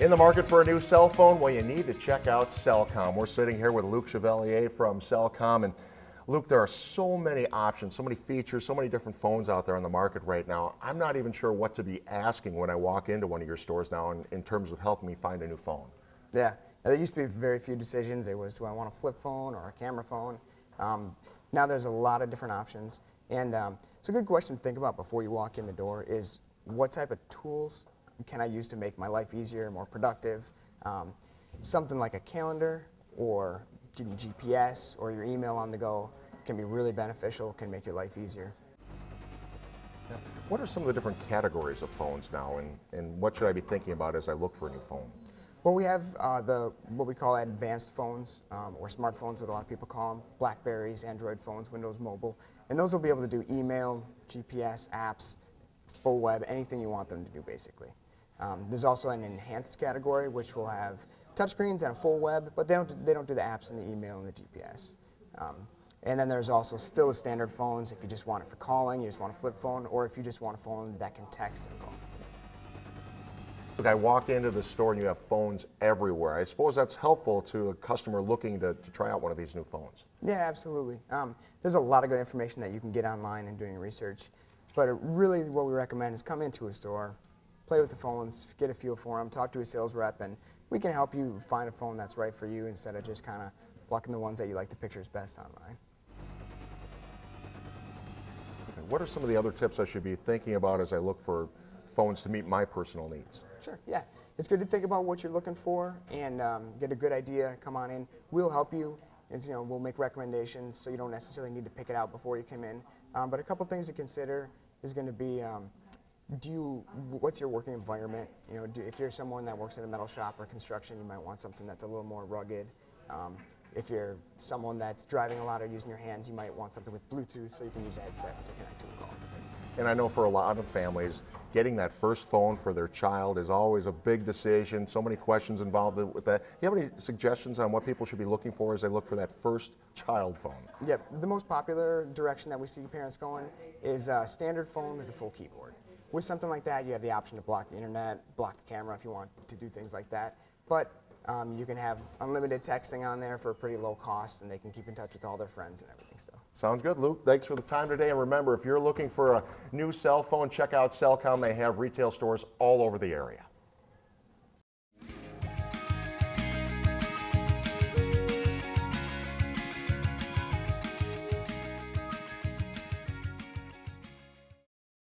In the market for a new cell phone? Well, you need to check out Cellcom. We're sitting here with Luke Chevalier from Cellcom. And Luke, there are so many options, so many features, so many different phones out there on the market right now. I'm not even sure what to be asking when I walk into one of your stores now in, in terms of helping me find a new phone. Yeah, there used to be very few decisions. It was, do I want a flip phone or a camera phone? Um, now there's a lot of different options. And um, a good question to think about before you walk in the door is what type of tools can I use to make my life easier, more productive? Um, something like a calendar or getting GPS or your email on the go can be really beneficial, can make your life easier. What are some of the different categories of phones now, and, and what should I be thinking about as I look for a new phone? Well, we have uh, the what we call advanced phones, um, or smartphones, what a lot of people call them, Blackberries, Android phones, Windows Mobile, and those will be able to do email, GPS, apps, full web, anything you want them to do, basically. Um, there's also an enhanced category, which will have touchscreens and a full web, but they don't, they don't do the apps and the email and the GPS. Um, and then there's also still the standard phones if you just want it for calling, you just want a flip phone, or if you just want a phone that can text and call. Look, I walk into the store and you have phones everywhere. I suppose that's helpful to a customer looking to, to try out one of these new phones. Yeah, absolutely. Um, there's a lot of good information that you can get online and doing research. But really what we recommend is come into a store, play with the phones, get a feel for them, talk to a sales rep, and we can help you find a phone that's right for you instead of just kind of plucking the ones that you like the pictures best online. What are some of the other tips I should be thinking about as I look for phones to meet my personal needs? Sure, yeah. It's good to think about what you're looking for and um, get a good idea. Come on in. We'll help you. And, you know, we'll make recommendations so you don't necessarily need to pick it out before you come in. Um, but a couple things to consider is going to be um, do you, what's your working environment? You know, do, if you're someone that works in a metal shop or construction, you might want something that's a little more rugged. Um, if you're someone that's driving a lot or using your hands, you might want something with Bluetooth so you can use a headset to connect to a call. And I know for a lot of families, getting that first phone for their child is always a big decision. So many questions involved with that. Do you have any suggestions on what people should be looking for as they look for that first child phone? Yep, the most popular direction that we see parents going is a standard phone with a full keyboard. With something like that, you have the option to block the internet, block the camera if you want to do things like that. But um, you can have unlimited texting on there for a pretty low cost, and they can keep in touch with all their friends and everything still. Sounds good, Luke. Thanks for the time today. And remember, if you're looking for a new cell phone, check out Cellcom. They have retail stores all over the area.